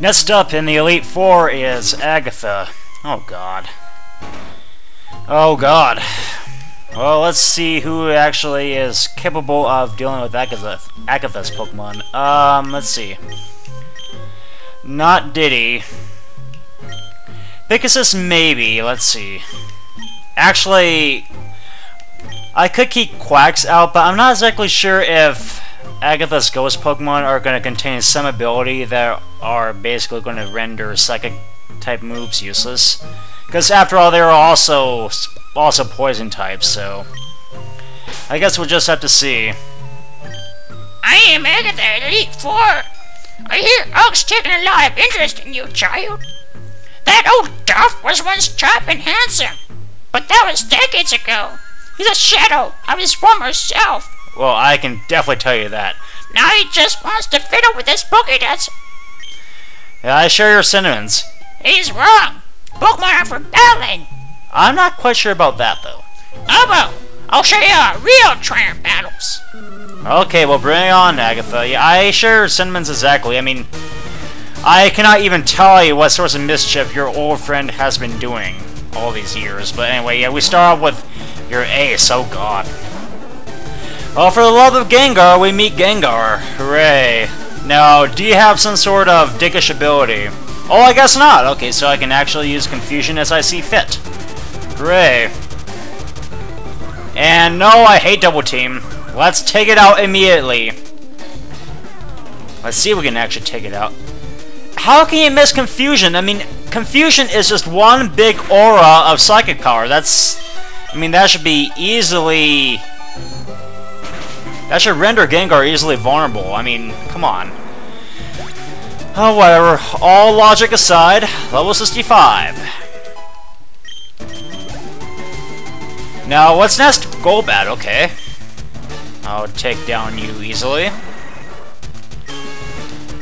Next up in the Elite Four is Agatha. Oh god. Oh god. Well, let's see who actually is capable of dealing with Agatha, Agatha's Pokemon. Um, let's see. Not Diddy. Pegasus, maybe. Let's see. Actually, I could keep Quacks out, but I'm not exactly sure if Agatha's Ghost Pokemon are going to contain some ability that are basically going to render Psychic-type moves useless. Because after all, they're also also poison types, so... I guess we'll just have to see. I am Agatha Elite Four. I hear Oak's taking a lot of interest in you, child. That old Duff was once sharp and handsome, but that was decades ago. He's a shadow of his former self. Well, I can definitely tell you that. Now he just wants to fiddle with his Pokédex. Yeah, I share your sentiments. He's wrong. Pokemon are for battling. I'm not quite sure about that, though. Oh, Oboe, I'll show you how real trainer battles. Okay, well, bring it on, Agatha. Yeah, I share your sentiments exactly. I mean, I cannot even tell you what sorts of mischief your old friend has been doing all these years. But anyway, yeah, we start off with your ace. Oh, God. Well, for the love of Gengar, we meet Gengar. Hooray. Now, do you have some sort of dickish ability? Oh, I guess not. Okay, so I can actually use Confusion as I see fit. Hooray. And no, I hate Double Team. Let's take it out immediately. Let's see if we can actually take it out. How can you miss Confusion? I mean, Confusion is just one big aura of Psychic Power. That's... I mean, that should be easily that should render Gengar easily vulnerable. I mean, come on. Oh, whatever. All logic aside, level 65. Now, what's next? Golbat, okay. I'll take down you easily.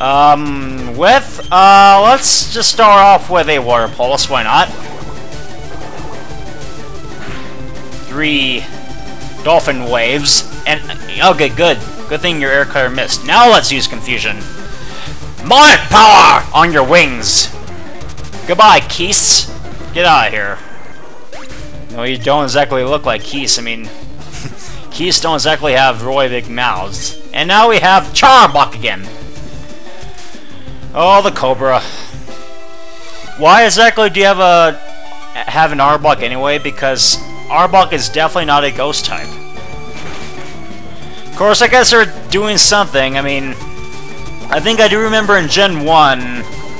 Um, with, uh, let's just start off with a Water Pulse, why not? Three Dolphin Waves. And, okay, good. Good thing your air cutter missed. Now let's use Confusion. Mind power on your wings! Goodbye, Keese. Get out of here. No, you don't exactly look like Keese. I mean, Keese don't exactly have really big mouths. And now we have Charbok again. Oh, the Cobra. Why exactly do you have a have an Arbok anyway? Because Arbok is definitely not a ghost type. Of course, I guess they're doing something. I mean, I think I do remember in Gen 1,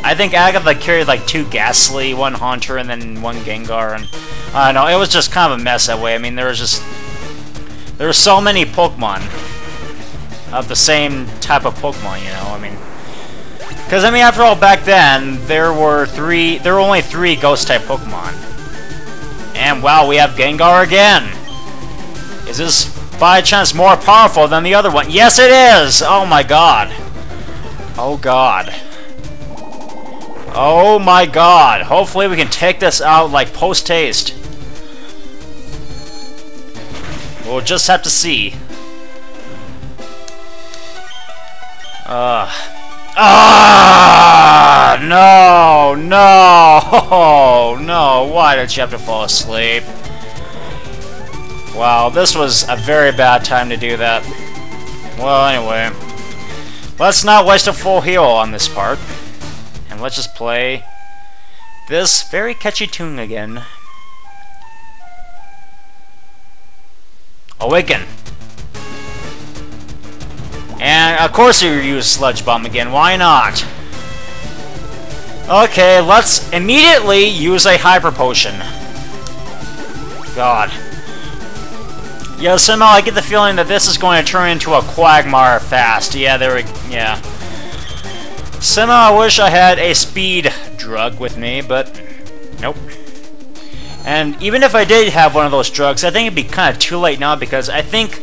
I think Agatha carried like two Gastly, one Haunter, and then one Gengar, and I don't know, it was just kind of a mess that way. I mean, there was just, there were so many Pokemon of the same type of Pokemon, you know, I mean, because, I mean, after all, back then, there were three, there were only three Ghost-type Pokemon. And, wow, we have Gengar again! Is this by chance more powerful than the other one. Yes, it is! Oh my god. Oh god. Oh my god. Hopefully we can take this out like post-haste. We'll just have to see. Uh. Ah! No! No! No! Why did you have to fall asleep? Wow, this was a very bad time to do that. Well, anyway. Let's not waste a full heal on this part. And let's just play this very catchy tune again. Awaken! And of course you use Sludge Bomb again, why not? Okay, let's immediately use a Hyper Potion. God. Yeah, somehow I get the feeling that this is going to turn into a Quagmire fast. Yeah, there we... yeah. Somehow I wish I had a speed drug with me, but... Nope. And even if I did have one of those drugs, I think it'd be kind of too late now because I think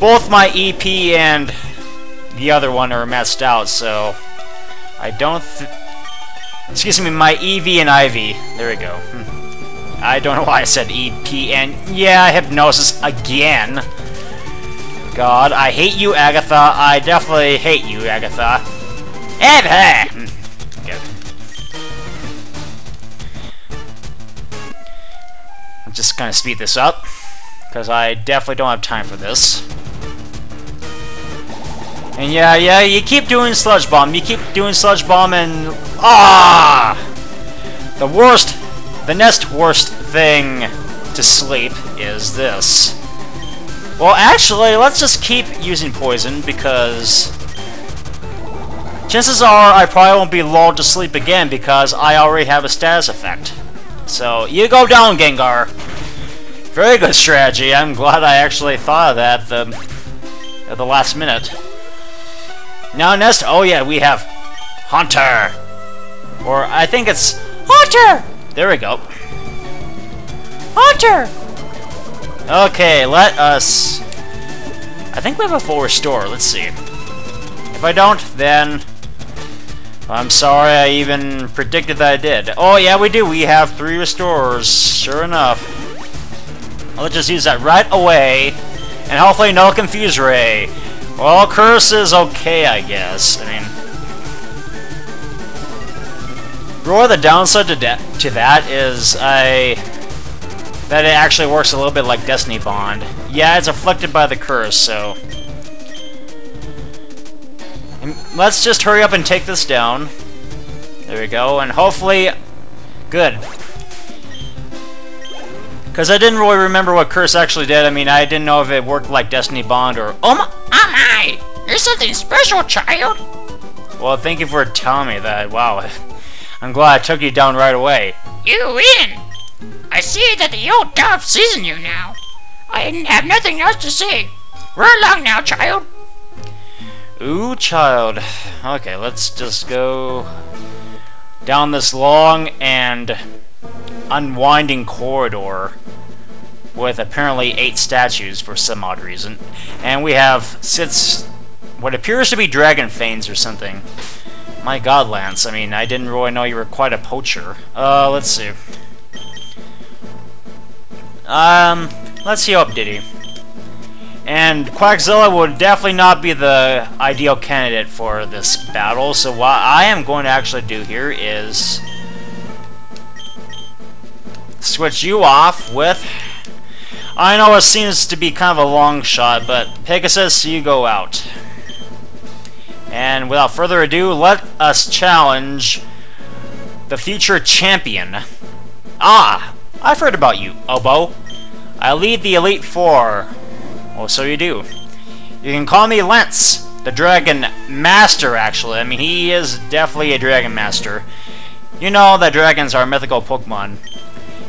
both my EP and the other one are messed out, so... I don't Excuse me, my EV and IV. There we go. Hmm. I don't know why I said EPN. Yeah, hypnosis again. God, I hate you, Agatha. I definitely hate you, Agatha. Ever! I'm just gonna speed this up, because I definitely don't have time for this. And yeah, yeah, you keep doing Sludge Bomb, you keep doing Sludge Bomb and... Ah! The worst, the next worst thing to sleep is this. Well, actually, let's just keep using Poison, because... Chances are I probably won't be lulled to sleep again because I already have a status effect. So, you go down, Gengar! Very good strategy. I'm glad I actually thought of that the, at the last minute. Now, next, oh yeah, we have Hunter! Or, I think it's Haunter! There we go. Haunter! Okay, let us... I think we have a full restore. Let's see. If I don't, then... I'm sorry I even predicted that I did. Oh, yeah, we do. We have three restorers. Sure enough. Let's just use that right away. And hopefully no Confuse Ray. Well, Curse is okay, I guess. I mean... Roar, the downside to, to that is I... That it actually works a little bit like Destiny Bond. Yeah, it's afflicted by the curse, so... And let's just hurry up and take this down. There we go, and hopefully... Good. Because I didn't really remember what Curse actually did. I mean, I didn't know if it worked like Destiny Bond or... Oh my! Oh my! There's something special, child! Well, thank you for telling me that. Wow. I'm glad I took you down right away. You win! I see that the old dove season you now. I have nothing else to say. Run along now, child. Ooh, child. Okay, let's just go down this long and unwinding corridor with apparently eight statues for some odd reason. And we have sits what appears to be dragon fanes or something. My god, Lance, I mean, I didn't really know you were quite a poacher. Uh, let's see. Um, let's see up Diddy. And Quackzilla would definitely not be the ideal candidate for this battle, so what I am going to actually do here is switch you off with... I know it seems to be kind of a long shot, but Pegasus, you go out. And without further ado, let us challenge the future champion. Ah, I've heard about you, Oboe. I lead the Elite Four. Well, so you do. You can call me Lance, the Dragon Master, actually. I mean, he is definitely a Dragon Master. You know that dragons are mythical Pokemon.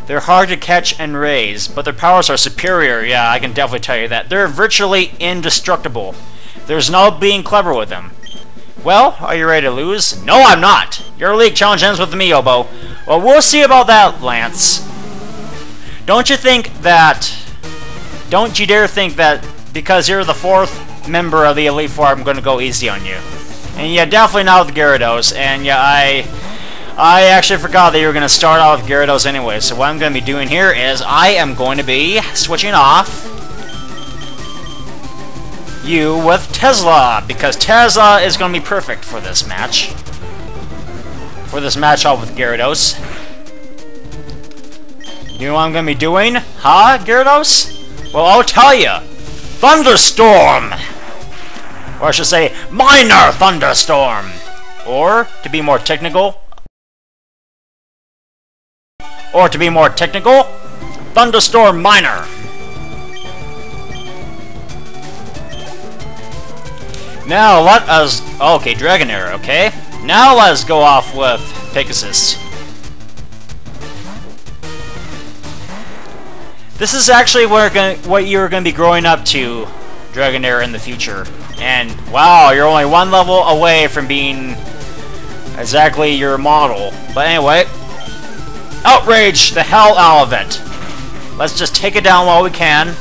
They're hard to catch and raise, but their powers are superior, yeah, I can definitely tell you that. They're virtually indestructible. There's no being clever with them. Well, are you ready to lose? No, I'm not! Your league challenge ends with me, Oboe. Well, we'll see about that, Lance. Don't you think that... Don't you dare think that because you're the fourth member of the Elite Four, I'm going to go easy on you. And yeah, definitely not with Gyarados. And yeah, I... I actually forgot that you were going to start out with Gyarados anyway. So what I'm going to be doing here is I am going to be switching off you with Tesla, because Tesla is going to be perfect for this match. For this matchup with Gyarados. You know what I'm to be doing? Huh, Gyarados? Well, I'll tell you. Thunderstorm! Or I should say, Minor Thunderstorm! Or, to be more technical... Or to be more technical, Thunderstorm Minor! Now let us... Okay, Dragonair, okay? Now let's go off with Pegasus. This is actually what, gonna, what you're going to be growing up to, Dragonair, in the future. And, wow, you're only one level away from being exactly your model. But anyway, outrage the hell out of it. Let's just take it down while we can.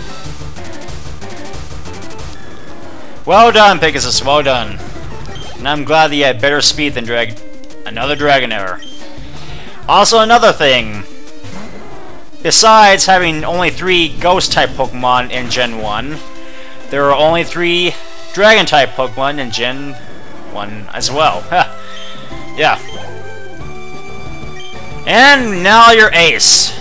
Well done, Pegasus, well done. And I'm glad that you had better speed than drag another Dragonair. Also, another thing. Besides having only three Ghost-type Pokemon in Gen 1, there are only three Dragon-type Pokemon in Gen 1 as well. yeah. And now your Ace.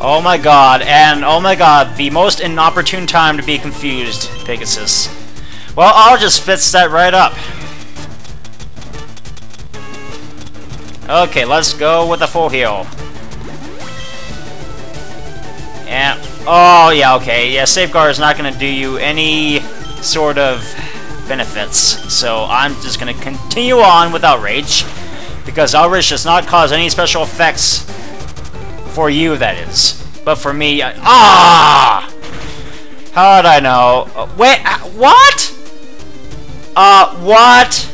Oh my god, and oh my god, the most inopportune time to be confused, Pegasus. Well, I'll just fix that right up. Okay, let's go with a full heal. Oh yeah, okay, yeah, Safeguard is not going to do you any sort of benefits, so I'm just going to continue on with Outrage, because Outrage does not cause any special effects for you, that is. But for me, I, ah! How'd I know? Uh, wait, uh, what? Uh, what?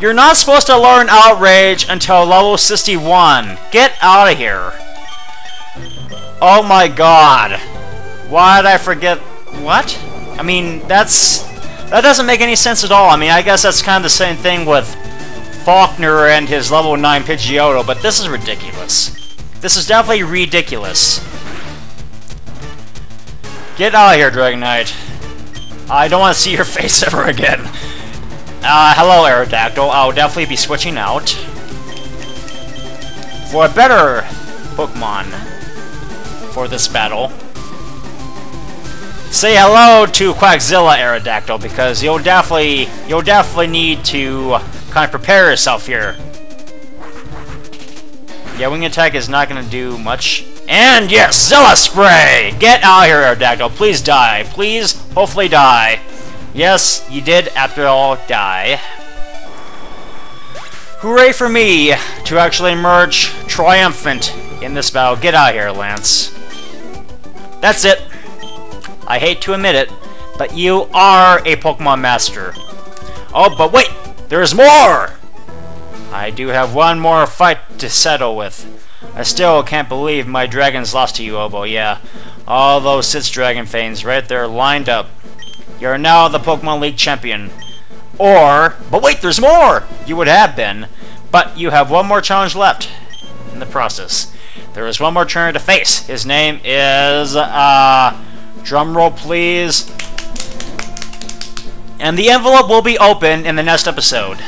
You're not supposed to learn Outrage until level 61. Get out of here. Oh my god. Why did I forget... What? I mean, that's... That doesn't make any sense at all. I mean, I guess that's kind of the same thing with Falkner and his level 9 Pidgeotto, but this is ridiculous. This is definitely ridiculous. Get out of here, Dragonite. I don't want to see your face ever again. Uh, hello, Aerodactyl. I'll definitely be switching out. For a better Pokemon for this battle. Say hello to Quackzilla, Aerodactyl, because you'll definitely, you'll definitely need to kind of prepare yourself here. Yeah, Wing Attack is not to do much. And yes, Zilla Spray! Get out here, Aerodactyl. Please die. Please, hopefully die. Yes, you did, after all, die. Hooray for me to actually emerge triumphant in this battle. Get out here, Lance. That's it. I hate to admit it, but you are a Pokemon Master. Oh, but wait! There's more! I do have one more fight to settle with. I still can't believe my dragons lost to you, Oboe, yeah. All those six dragon fangs right there lined up. You're now the Pokemon League champion. Or, but wait, there's more! You would have been, but you have one more challenge left in the process. There is one more trainer to face. His name is, uh, drumroll please. And the envelope will be open in the next episode.